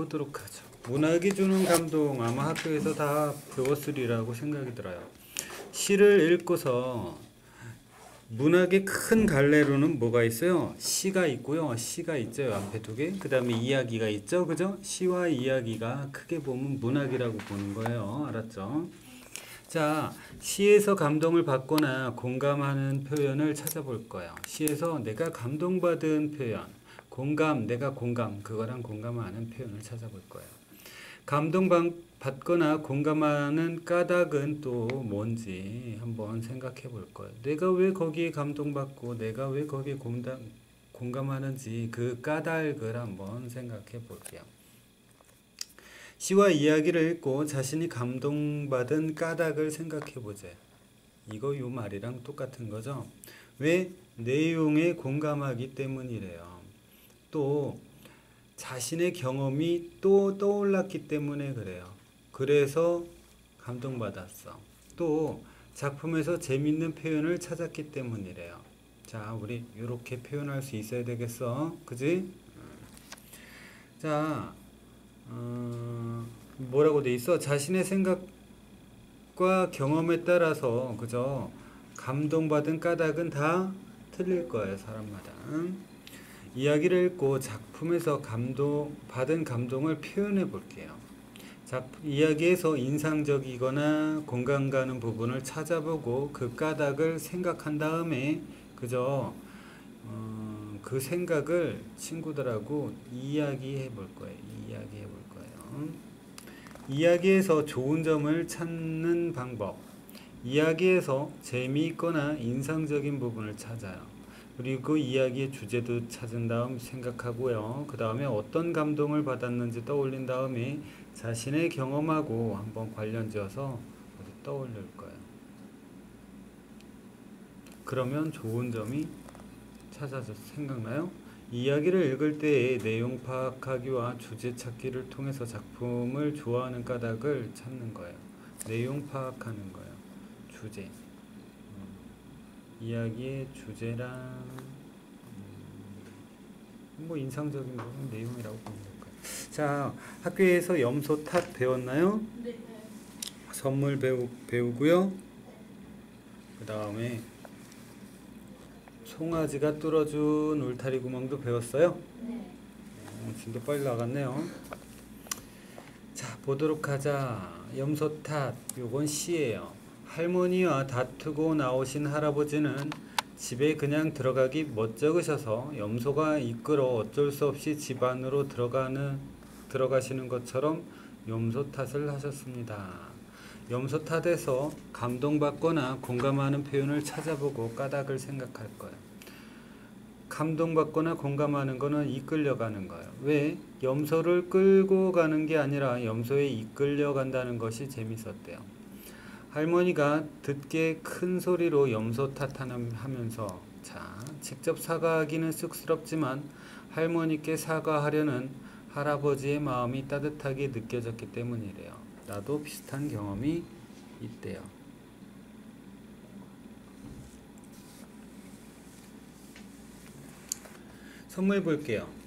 보도록 하죠. 문학이 주는 감동 아마 학교에서 다 배웠으리라고 생각이 들어요. 시를 읽고서 문학의 큰 갈래로는 뭐가 있어요? 시가 있고요. 시가 있죠. 앞에 두 개. 그 다음에 이야기가 있죠. 그죠? 시와 이야기가 크게 보면 문학이라고 보는 거예요. 알았죠? 자, 시에서 감동을 받거나 공감하는 표현을 찾아볼 거예요. 시에서 내가 감동받은 표현, 공감, 내가 공감, 그거랑 공감하는 표현을 찾아볼 거예요. 감동받거나 공감하는 까닭은 또 뭔지 한번 생각해 볼 거예요. 내가 왜 거기에 감동받고 내가 왜 거기에 공감, 공감하는지 그 까닭을 한번 생각해 볼게요. 시와 이야기를 읽고 자신이 감동받은 까닭을 생각해 보자. 이거 요 말이랑 똑같은 거죠. 왜 내용에 공감하기 때문이래요. 또 자신의 경험이 또 떠올랐기 때문에 그래요. 그래서 감동받았어. 또 작품에서 재밌는 표현을 찾았기 때문이래요. 자, 우리 이렇게 표현할 수 있어야 되겠어. 그지? 자, 어, 뭐라고 돼 있어? 자신의 생각과 경험에 따라서 그죠? 감동받은 까닭은 다 틀릴 거예요, 사람마다. 이야기를 읽고 작품에서 감동 받은 감동을 표현해 볼게요. 작품, 이야기에서 인상적이거나 공감 가는 부분을 찾아보고 그 까닭을 생각한 다음에 그저 어, 그 생각을 친구들하고 이야기해 볼 거예요. 이야기해 볼 거예요. 이야기에서 좋은 점을 찾는 방법. 이야기에서 재미있거나 인상적인 부분을 찾아요. 그리고 그 이야기의 주제도 찾은 다음 생각하고요. 그 다음에 어떤 감동을 받았는지 떠올린 다음에 자신의 경험하고 한번 관련지어서 떠올릴 거예요. 그러면 좋은 점이 찾아져 생각나요? 이야기를 읽을 때의 내용 파악하기와 주제 찾기를 통해서 작품을 좋아하는 까닭을 찾는 거예요. 내용 파악하는 거예요. 주제. 이야기의 주제랑 음, 뭐 인상적인 부분 내용이라고 보면 될까요? 자 학교에서 염소 탓 배웠나요? 네. 선물 배우 배우고요. 그 다음에 송아지가 뚫어준 울타리 구멍도 배웠어요. 네. 어, 진도 빨리 나갔네요. 자 보도록 하자. 염소 탓 요건 시예요. 할머니와 다투고 나오신 할아버지는 집에 그냥 들어가기 멋쩍으셔서 염소가 이끌어 어쩔 수 없이 집 안으로 들어가는 들어가시는 것처럼 염소 탓을 하셨습니다. 염소 탓에서 감동받거나 공감하는 표현을 찾아보고 까닭을 생각할 거예요. 감동받거나 공감하는 거는 이끌려가는 거예요. 왜? 염소를 끌고 가는 게 아니라 염소에 이끌려 간다는 것이 재밌었대요. 할머니가 듣게 큰 소리로 염소 탓하면서 자 직접 사과하기는 쑥스럽지만 할머니께 사과하려는 할아버지의 마음이 따뜻하게 느껴졌기 때문이래요. 나도 비슷한 경험이 있대요. 선물 볼게요.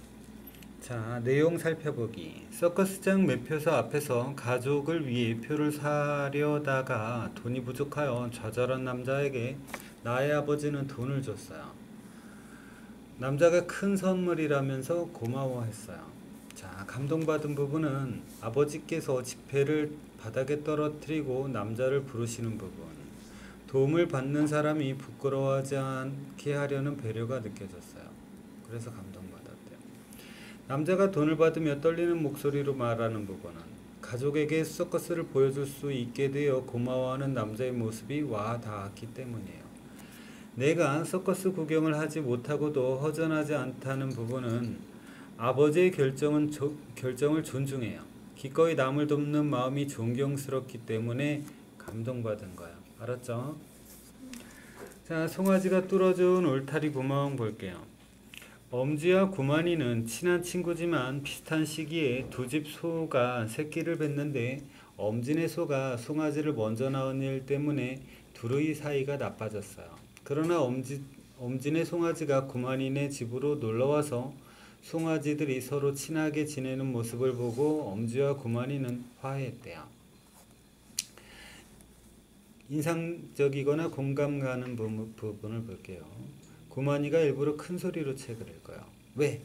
자, 내용 살펴보기. 서커스장 매표소 앞에서 가족을 위해 표를 사려다가 돈이 부족하여 좌절한 남자에게 나의 아버지는 돈을 줬어요. 남자가 큰 선물이라면서 고마워했어요. 자, 감동받은 부분은 아버지께서 지폐를 바닥에 떨어뜨리고 남자를 부르시는 부분. 도움을 받는 사람이 부끄러워하지 않게 하려는 배려가 느껴졌어요. 그래서 감동받았어요. 남자가 돈을 받으며 떨리는 목소리로 말하는 부분은 가족에게 서커스를 보여줄 수 있게 되어 고마워하는 남자의 모습이 와 닿았기 때문이에요. 내가 서커스 구경을 하지 못하고도 허전하지 않다는 부분은 아버지의 결정은 조, 결정을 존중해요. 기꺼이 남을 돕는 마음이 존경스럽기 때문에 감동받은 거야. 알았죠? 자, 송아지가 뚫어준 울타리 구멍 볼게요. 엄지와 구만이는 친한 친구지만 비슷한 시기에 두 집 소가 새끼를 뱉는데 엄진의 소가 송아지를 먼저 낳은 일 때문에 둘의 사이가 나빠졌어요. 그러나 엄지, 엄진의 송아지가 구만이네 집으로 놀러와서 송아지들이 서로 친하게 지내는 모습을 보고 엄지와 구만이는 화해했대요. 인상적이거나 공감 가는 부- 부분을 볼게요. 구만이가 일부러 큰 소리로 책을 읽어요. 왜?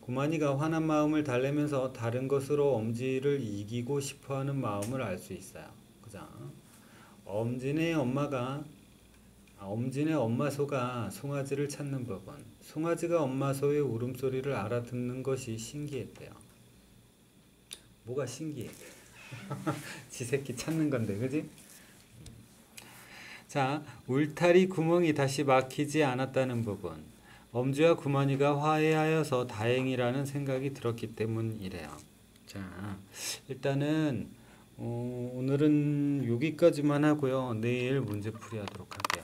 구만이가 화난 마음을 달래면서 다른 것으로 엄지를 이기고 싶어하는 마음을 알 수 있어요. 그죠? 엄진의 엄마가 아, 엄진의 엄마 소가 송아지를 찾는 법은 송아지가 엄마 소의 울음소리를 알아듣는 것이 신기했대요. 뭐가 신기해? 지 새끼 찾는 건데, 그지? 자, 울타리 구멍이 다시 막히지 않았다는 부분. 엄지와 구만이가 화해하여서 다행이라는 생각이 들었기 때문이래요. 자, 일단은 어, 오늘은 여기까지만 하고요. 내일 문제풀이 하도록 할게요.